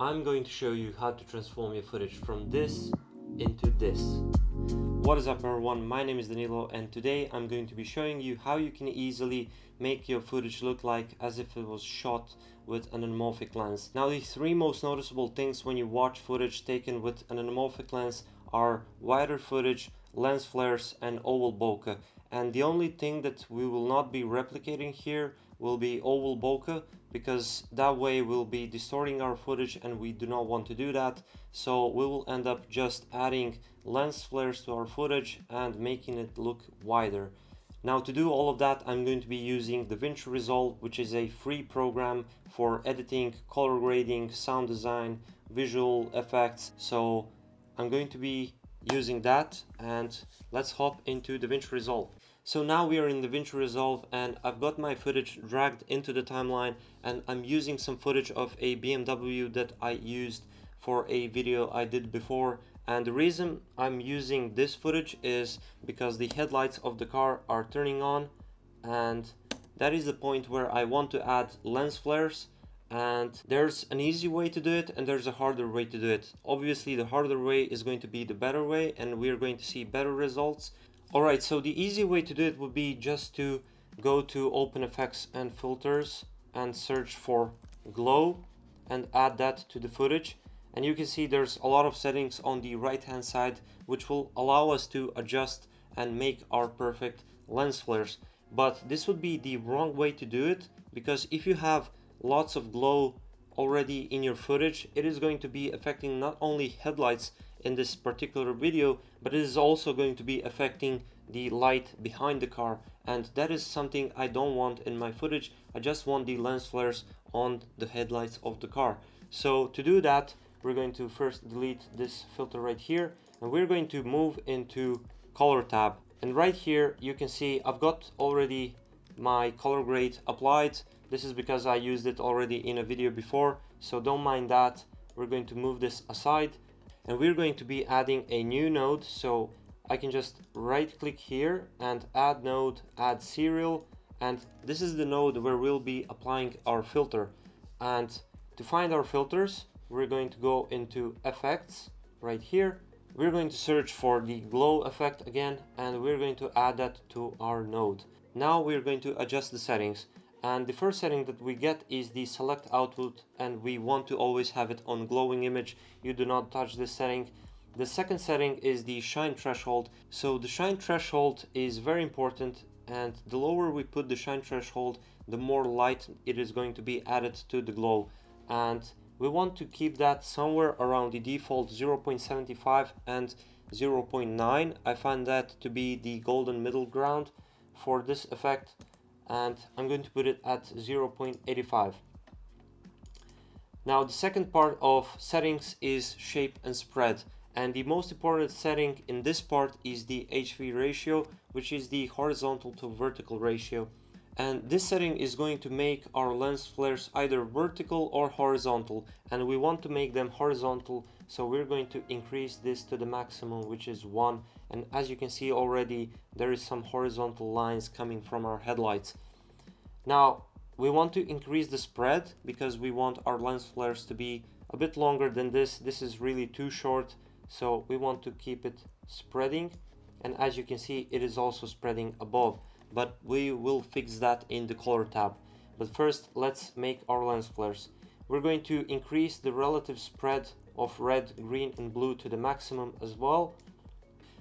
I'm going to show you how to transform your footage from this into this. What is up everyone, my name is Danilo and today I'm going to be showing you how you can easily make your footage look like as if it was shot with an anamorphic lens. Now the three most noticeable things when you watch footage taken with an anamorphic lens are wider footage, lens flares and oval bokeh. And the only thing that we will not be replicating here will be oval bokeh because that way we'll be distorting our footage and we do not want to do that. So we will end up just adding lens flares to our footage and making it look wider. Now to do all of that I'm going to be using DaVinci Resolve which is a free program for editing, color grading, sound design, visual effects. So I'm going to be using that and let's hop into DaVinci Resolve. So now we are in DaVinci Resolve and I've got my footage dragged into the timeline and I'm using some footage of a BMW that I used for a video I did before and the reason I'm using this footage is because the headlights of the car are turning on and that is the point where I want to add lens flares and there's an easy way to do it and there's a harder way to do it. Obviously the harder way is going to be the better way and we're going to see better results. Alright so the easy way to do it would be just to go to OpenFX and filters and search for glow and add that to the footage. And you can see there's a lot of settings on the right hand side which will allow us to adjust and make our perfect lens flares. But this would be the wrong way to do it because if you have lots of glow already in your footage, it is going to be affecting not only headlights in this particular video, but it is also going to be affecting the light behind the car. And that is something I don't want in my footage. I just want the lens flares on the headlights of the car. So to do that, we're going to first delete this filter right here and we're going to move into color tab. And right here, you can see I've got already my color grade applied this is because I used it already in a video before, so don't mind that. We're going to move this aside and we're going to be adding a new node. So I can just right click here and add node, add serial. And this is the node where we'll be applying our filter. And to find our filters, we're going to go into effects right here. We're going to search for the glow effect again, and we're going to add that to our node. Now we're going to adjust the settings and the first setting that we get is the select output and we want to always have it on glowing image. You do not touch this setting. The second setting is the shine threshold. So the shine threshold is very important and the lower we put the shine threshold the more light it is going to be added to the glow. And we want to keep that somewhere around the default 0.75 and 0.9 I find that to be the golden middle ground for this effect and I'm going to put it at 0.85. Now the second part of settings is shape and spread and the most important setting in this part is the HV ratio which is the horizontal to vertical ratio and this setting is going to make our lens flares either vertical or horizontal and we want to make them horizontal so we're going to increase this to the maximum which is 1 and as you can see already there is some horizontal lines coming from our headlights now we want to increase the spread because we want our lens flares to be a bit longer than this this is really too short so we want to keep it spreading and as you can see it is also spreading above but we will fix that in the color tab. But first, let's make our lens flares. We're going to increase the relative spread of red, green and blue to the maximum as well.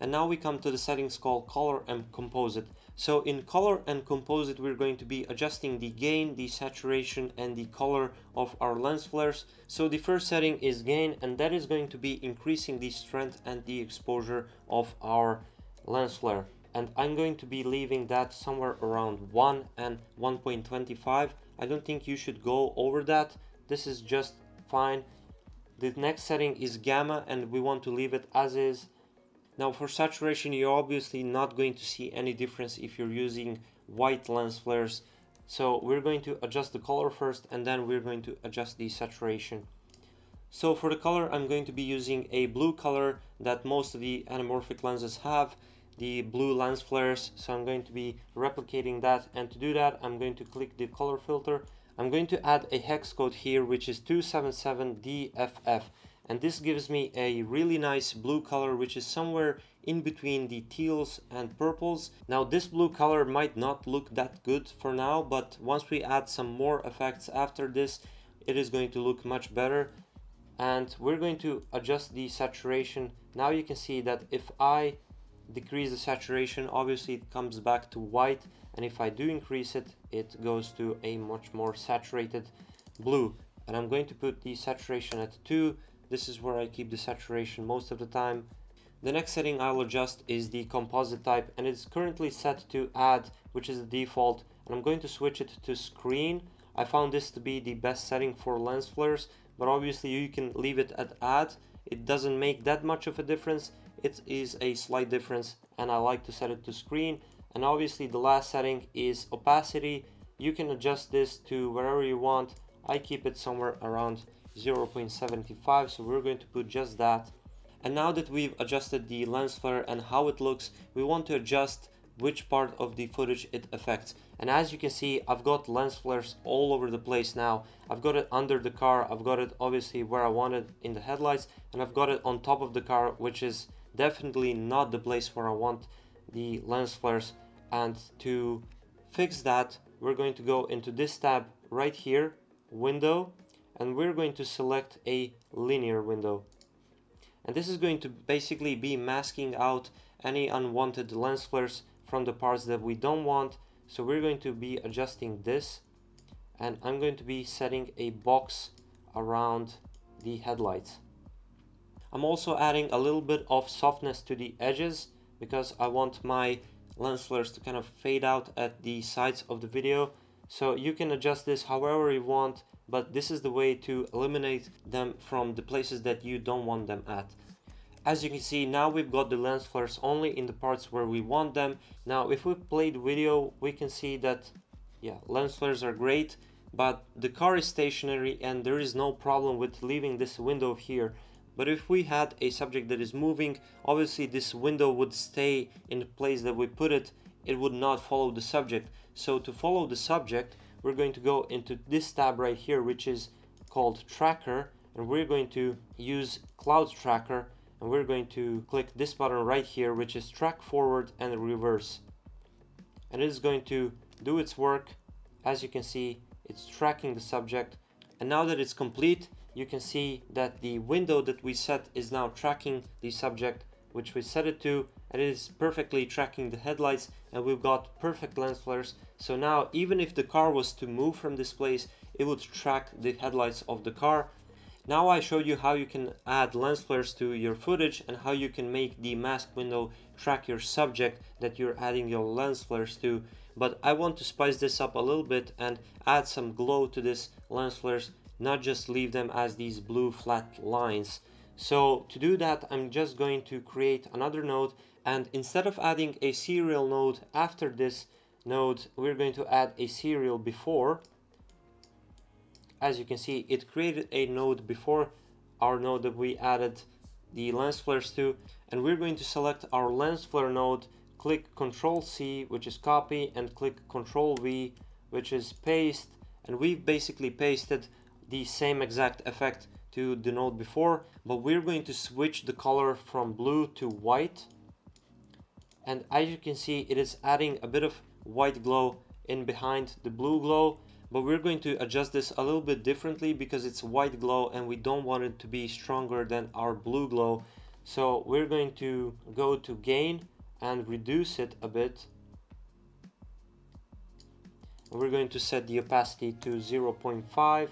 And now we come to the settings called color and composite. So in color and composite, we're going to be adjusting the gain, the saturation and the color of our lens flares. So the first setting is gain and that is going to be increasing the strength and the exposure of our lens flare. And I'm going to be leaving that somewhere around 1 and 1.25 I don't think you should go over that. This is just fine. The next setting is gamma and we want to leave it as is now for saturation you're obviously not going to see any difference if you're using white lens flares. So we're going to adjust the color first and then we're going to adjust the saturation. So for the color I'm going to be using a blue color that most of the anamorphic lenses have the blue lens flares. So I'm going to be replicating that and to do that I'm going to click the color filter. I'm going to add a hex code here which is 277DFF and this gives me a really nice blue color which is somewhere in between the teals and purples. Now this blue color might not look that good for now but once we add some more effects after this it is going to look much better and we're going to adjust the saturation. Now you can see that if I decrease the saturation obviously it comes back to white and if I do increase it it goes to a much more saturated blue and I'm going to put the saturation at 2 this is where I keep the saturation most of the time. The next setting I'll adjust is the composite type and it's currently set to add which is the default and I'm going to switch it to screen. I found this to be the best setting for lens flares but obviously you can leave it at add. It doesn't make that much of a difference. It is a slight difference and I like to set it to screen. And obviously the last setting is opacity. You can adjust this to wherever you want. I keep it somewhere around 0.75 so we're going to put just that. And now that we've adjusted the lens flare and how it looks we want to adjust which part of the footage it affects. And as you can see I've got lens flares all over the place now. I've got it under the car I've got it obviously where I want it in the headlights and I've got it on top of the car which is definitely not the place where I want the lens flares. And to fix that we're going to go into this tab right here window and we're going to select a linear window. And this is going to basically be masking out any unwanted lens flares from the parts that we don't want. So we're going to be adjusting this and I'm going to be setting a box around the headlights. I'm also adding a little bit of softness to the edges because I want my lens flares to kind of fade out at the sides of the video. So you can adjust this however you want but this is the way to eliminate them from the places that you don't want them at. As you can see now we've got the lens flares only in the parts where we want them. Now if we played video we can see that yeah lens flares are great but the car is stationary and there is no problem with leaving this window here. But if we had a subject that is moving obviously this window would stay in the place that we put it. It would not follow the subject. So to follow the subject we're going to go into this tab right here which is called tracker and we're going to use cloud tracker and we're going to click this button right here which is track forward and reverse. And it is going to do its work. As you can see it's tracking the subject. And now that it's complete you can see that the window that we set is now tracking the subject which we set it to and it is perfectly tracking the headlights and we've got perfect lens flares so now even if the car was to move from this place it would track the headlights of the car now I showed you how you can add lens flares to your footage and how you can make the mask window track your subject that you're adding your lens flares to. But I want to spice this up a little bit and add some glow to this lens flares, not just leave them as these blue flat lines. So to do that, I'm just going to create another node and instead of adding a serial node after this node, we're going to add a serial before. As you can see it created a node before our node that we added the lens flares to and we're going to select our lens flare node click Ctrl C which is copy and click Ctrl V which is paste and we've basically pasted the same exact effect to the node before but we're going to switch the color from blue to white. And as you can see it is adding a bit of white glow in behind the blue glow but we're going to adjust this a little bit differently because it's white glow and we don't want it to be stronger than our blue glow. So we're going to go to gain and reduce it a bit. We're going to set the opacity to 0.5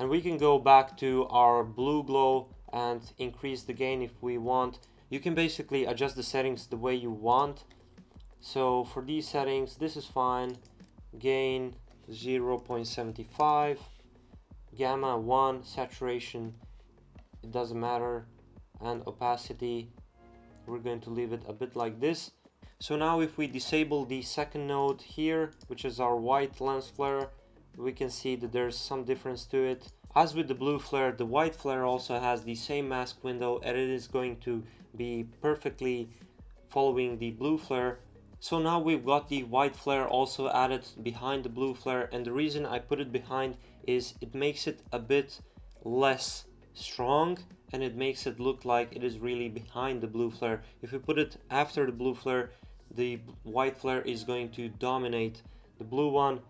and we can go back to our blue glow and increase the gain if we want. You can basically adjust the settings the way you want. So for these settings this is fine. Gain 0.75 gamma 1 saturation it doesn't matter. And opacity we're going to leave it a bit like this. So now if we disable the second node here which is our white lens flare we can see that there's some difference to it as with the blue flare the white flare also has the same mask window and it is going to be perfectly following the blue flare So now we've got the white flare also added behind the blue flare and the reason I put it behind is it makes it a bit less strong and it makes it look like it is really behind the blue flare. If we put it after the blue flare, the white flare is going to dominate the blue one.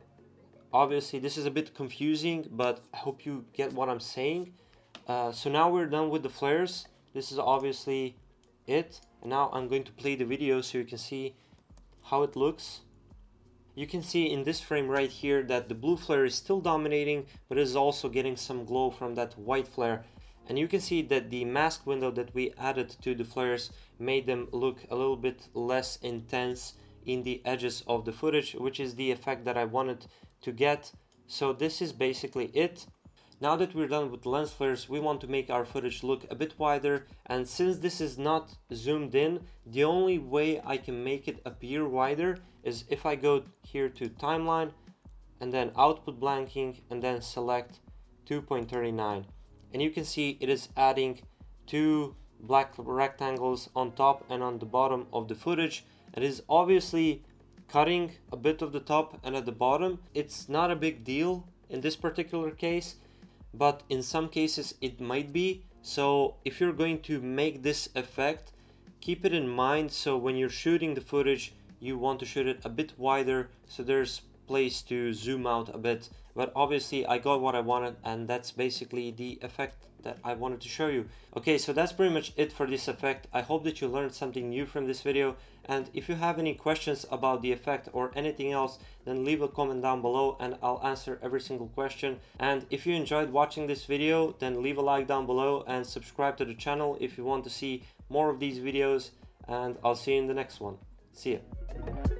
Obviously, this is a bit confusing, but I hope you get what I'm saying. Uh, so now we're done with the flares. This is obviously it. And now I'm going to play the video so you can see how it looks. You can see in this frame right here that the blue flare is still dominating, but is also getting some glow from that white flare. And you can see that the mask window that we added to the flares made them look a little bit less intense in the edges of the footage, which is the effect that I wanted to get. So this is basically it. Now that we're done with lens flares, we want to make our footage look a bit wider. And since this is not zoomed in, the only way I can make it appear wider is if I go here to timeline and then output blanking and then select 2.39. And you can see it is adding two black rectangles on top and on the bottom of the footage. It is obviously cutting a bit of the top and at the bottom. It's not a big deal in this particular case but in some cases it might be. So if you're going to make this effect, keep it in mind. So when you're shooting the footage, you want to shoot it a bit wider so there's place to zoom out a bit. But obviously I got what I wanted and that's basically the effect that I wanted to show you. Okay, so that's pretty much it for this effect. I hope that you learned something new from this video. And if you have any questions about the effect or anything else, then leave a comment down below and I'll answer every single question. And if you enjoyed watching this video, then leave a like down below and subscribe to the channel if you want to see more of these videos. And I'll see you in the next one. See ya.